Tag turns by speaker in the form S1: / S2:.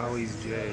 S1: Holly's Jay.